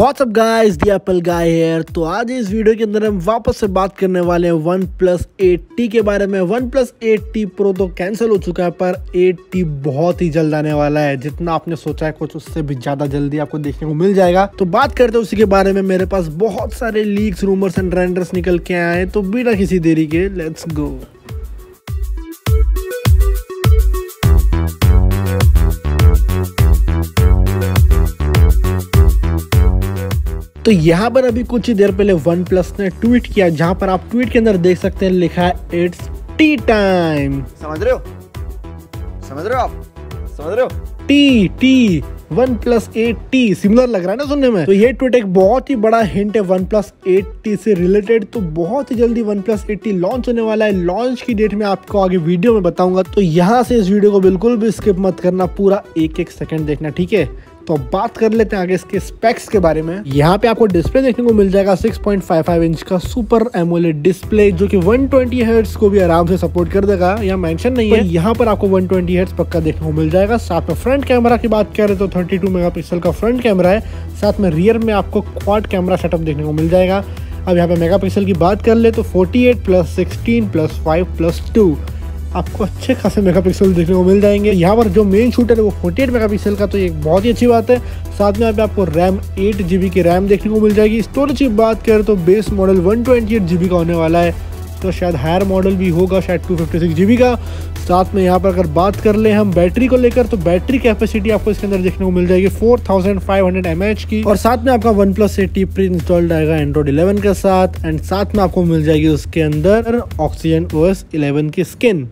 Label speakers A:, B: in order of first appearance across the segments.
A: What's up guys the Apple guy here तो आज इस वीडियो के अंदर हम वापस से बात करने वाले हैं वन प्लस एट के बारे में। One plus eight T pro तो कैंसिल हो चुका है, पर एट टी बहुत ही जल्द आने वाला है। जितना आपने सोचा है, कुछ उससे भी ज़्यादा जल्दी आपको देखने को मिल जाएगा। तो बात करते हैं उसी के बारे में। मेरे पास बहुत सारे लीक्स रूमर्स एंड रेंडर्स निकल के आए तो बिना किसी देरी के लेट्स गो तो यहाँ पर अभी कुछ ही देर पहले वन प्लस ने ट्वीट किया जहाँ पर आप ट्वीट के अंदर देख सकते हैं लिखा है इट्स टी टाइम
B: समझ रहे हो? समझ रहे हो आप? समझ रहे हो?
A: T T one plus eight T similar लग रहा है ना सुनने में? तो ये ट्वीट एक बहुत ही बड़ा हिंट है वन प्लस एट टी से रिलेटेड तो बहुत ही जल्दी one plus eight T launch होने वाला है। लॉन्च की डेट में आपको आगे वीडियो में बताऊँगा तो यहाँ से इस वीडियो को बिल्कुल भी स्किप मत करना पूरा एक एक सेकंड देखना ठीक है? तो बात कर लेते हैं आगे इसके स्पेक्स के बारे में। यहाँ पे आपको डिस्प्ले देखने को मिल जाएगा 6.55 इंच का सुपर एमोलेड डिस्प्ले जो कि 120 ट्वेंटी को भी आराम से सपोर्ट कर देगा। यहाँ मेंशन नहीं है। यहाँ पर आपको 120 ट्वेंटी पक्का देखने को मिल जाएगा। साथ में फ्रंट कैमरा की बात करें तो 32 मेगापिक्सल का फ्रंट कैमरा है। साथ में रियर में आपको क्वाड कैमरा सेटअप देखने को मिल जाएगा। अब यहाँ पे मेगापिक्सल की बात कर ले तो 48 प्लस 16 प्लस 5 प्लस 2 आपको अच्छे खासे मेगापिक्सल देखने को मिल जाएँगे। यहाँ पर जो मेन शूटर है वो 48 मेगापिक्सल का तो एक बहुत ही अच्छी बात है। साथ में यहाँ पे आपको रैम एट जी की रैम देखने को मिल जाएगी। स्टोरेज की बात करें तो बेस मॉडल वन ट्वेंटी का होने वाला है। तो शायद हायर मॉडल भी होगा, शायद टू फिफ्टी का। साथ में यहाँ पर अगर बात कर ले हम बैटरी को लेकर तो बैटरी कैपेसिटी आपको इसके अंदर देखने को मिल जाएगी फोर थाउज़ेंड की। और साथ में आपका one plus eight T pre installed आएगा एंड्रॉइड इलेवन के साथ। एंड साथ में आपको मिल जाएगी उसके अंदर ऑक्सीजन ओएस इलेवन की स्किन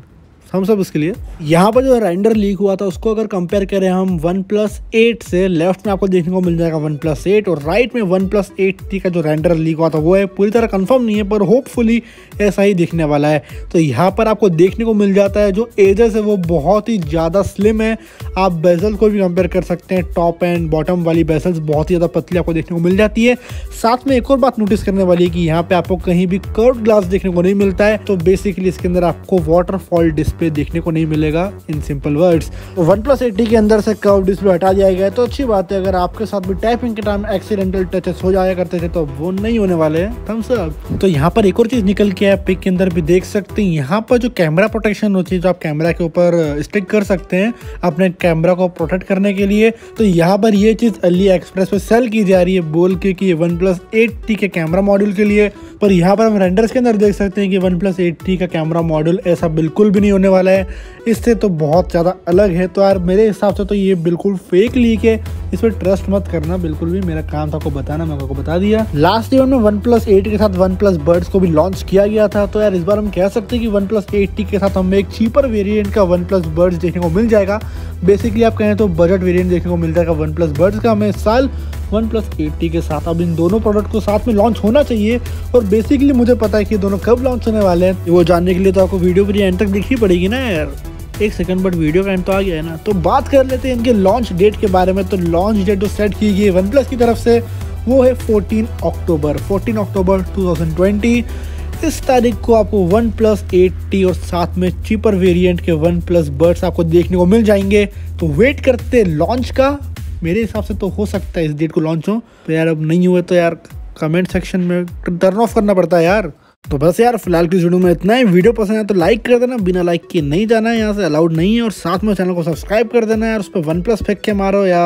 A: हम सब उसके लिए। यहाँ पर जो रेंडर लीक हुआ था, उसको अगर कंपेयर करें हम वन प्लस एट से लेफ़्ट में आपको देखने को मिल जाएगा वन प्लस एट और राइट में वन प्लस एट टी का जो रेंडर लीक हुआ था, वो है, पूरी तरह कंफर्म नहीं है, पर होपफुली ऐसा ही दिखने वाला है। तो यहाँ पर आपको देखने को मिल जाता है, जो एजेस है, वो बहुत ही ज़्यादा स्लिम है। आप बेजल को भी कंपेयर कर सकते हैं टॉप एंड बॉटम वाली बेजल्स बहुत ही ज़्यादा पतली आपको देखने को मिल जाती है। साथ में एक और बात नोटिस करने वाली है कि यहाँ पे आपको कहीं भी कर्व ग्लास देखने को नहीं मिलता है तो बेसिकली इसके अंदर आपको वाटरफॉल डिस्प्ले डिस्प्ले देखने को नहीं मिलेगा इन simple words one plus eight T के अंदर से कर्व डिस्प्ले हटा दिया गया है तो अच्छी बात है अगर आपके साथ भी टाइपिंग के टाइम एक्सीडेंटल टचेस हो जाया करते थे तो वो नहीं होने वाले हैं। थम्स अप तो यहाँ पर एक और चीज़ निकल के है पिक के अंदर भी देख सकते हैं। यहाँ पर जो कैमरा प्रोटेक्शन होती है जो आप कैमरा के ऊपर स्टिक कर सकते हैं अपने कैमरा को प्रोटेक्ट करने के लिए। तो यहाँ पर ये चीज़ अली एक्सप्रेस पे सेल की जा रही है बोल के कि वन प्लस एट के कैमरा मॉड्यूल के लिए। पर यहाँ पर हम रेंडर्स के अंदर देख सकते हैं कि वन प्लस एट का कैमरा मॉड्यूल ऐसा बिल्कुल भी नहीं होने वाला है। इससे तो बहुत ज़्यादा अलग है। तो यार, मेरे हिसाब से तो ये बिल्कुल फेक लीक है। इस पर ट्रस्ट मत करना, बिल्कुल भी। मेरा काम था आपको बताना, मैं आपको बता दिया। लास्ट ईयर में वन प्लस के साथ वन प्लस बर्ड्स को भी लॉन्च किया गया था। तो यार, इस बार हम कह सकते हैं कि वन प्लस के साथ हमें एक चीपर वेरियंट का वन प्लस बर्ड्स देखने को मिल जाएगा। बेसिकली आप कहें तो बजट वेरियंट देखने को मिल जाएगा वन प्लस बर्ड्स का। हमें साल वन प्लस एट्टी के साथ अब इन दोनों प्रोडक्ट को साथ में लॉन्च होना चाहिए। और बेसिकली मुझे पता है कि दोनों कब लॉन्च होने वाले हैं। वो जानने के लिए तो आपको वीडियो पूरी एंड तक देखनी पड़ेगी ना यार, एक सेकंड बट वीडियो का एंड तो आ गया है ना तो बात कर लेते हैं इनके लॉन्च डेट के बारे में। तो लॉन्च डेट जो सेट की गई है वन प्लस की तरफ़ से, वो है 14 अक्टूबर 14 अक्टूबर 2020 इस तारीख को आपको वन प्लस एट्टी और साथ में चीपर वेरिएंट के वन प्लस बर्ड्स आपको देखने को मिल जाएँगे। तो वेट करते लॉन्च का। मेरे हिसाब से तो हो सकता है इस डेट को लॉन्च हो तो यार अब नहीं हुए तो यार कमेंट सेक्शन में टर्न ऑफ़ करना पड़ता है यार। तो बस यार, फ़िलहाल की वीडियो में इतना ही। वीडियो पसंद है तो लाइक कर देना, बिना लाइक के नहीं जाना है यहाँ से अलाउड नहीं है। और साथ में चैनल को सब्सक्राइब कर देना यार, उस पर वन प्लस फेंक के मारो या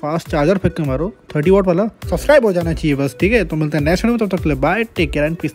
A: फास्ट चार्जर फेंक के मारो। थर्टी वोट वाला। सब्सक्राइब हो जाना चाहिए बस, ठीक है? तो मिलते हैं नेक्स्ट वीडियो में, तब तक bye take care and peace